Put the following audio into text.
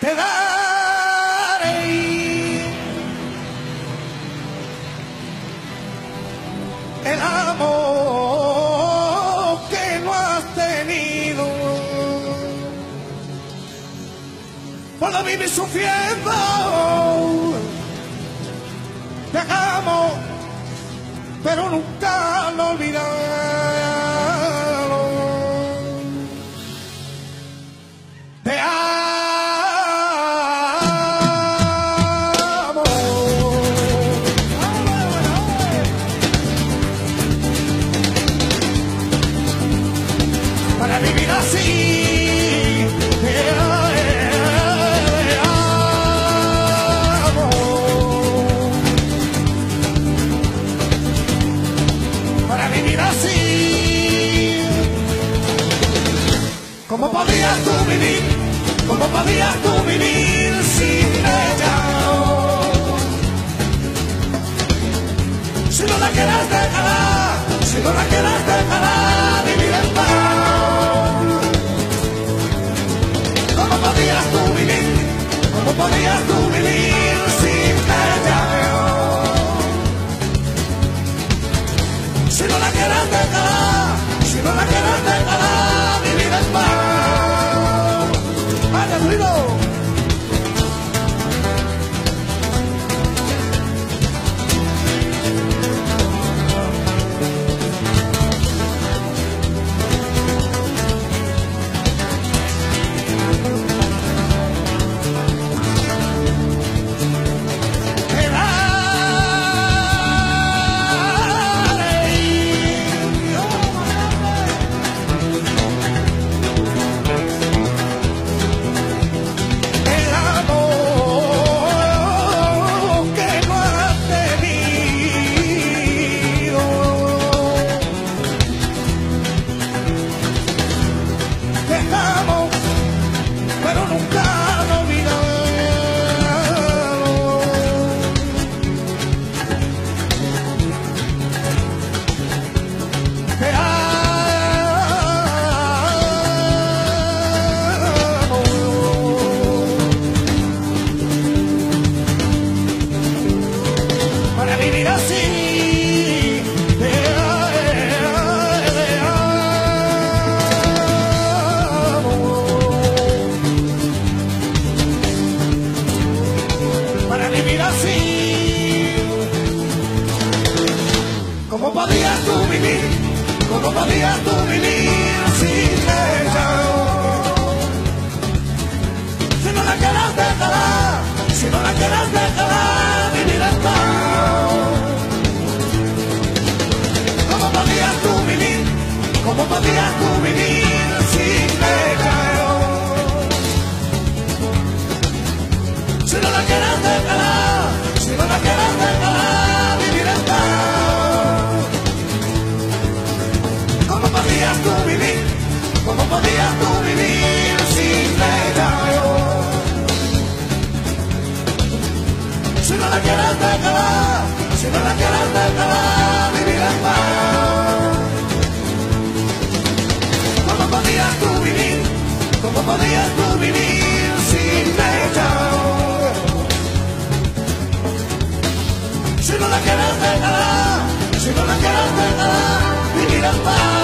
te daré el amor que no has tenido. Puedo vivir sufriendo, te amo, pero nunca lo olvidaré. Para vivir así. Para vivir así. ¿Cómo podías tú vivir? ¿Cómo podías tú vivir sin ella? Si no la quieres dejar, si no la quieres dejar, podías tú vivir? ¿Cómo podías tú vivir sin ella? Si no la quieres dejar, si no la quieres dejar, para vivir así. ¿Cómo podías tú vivir? ¿Cómo podías tú vivir sin ella? Si no la quieres dejar, si no la quieres dejar, vivir en paz. ¿Cómo podías tú vivir? ¿Cómo podías tú vivir sin ella? Si no la quieres dejar, tú vivir? ¿Cómo podías tú vivir sin regalo? Si no la quieres regalar, si no la quieres regalar, vivir en paz. ¿Cómo podías tú vivir? ¿Cómo podías tú vivir sin regalo? Si no la quieres regalar, si no la quieres regalar, vivir en paz.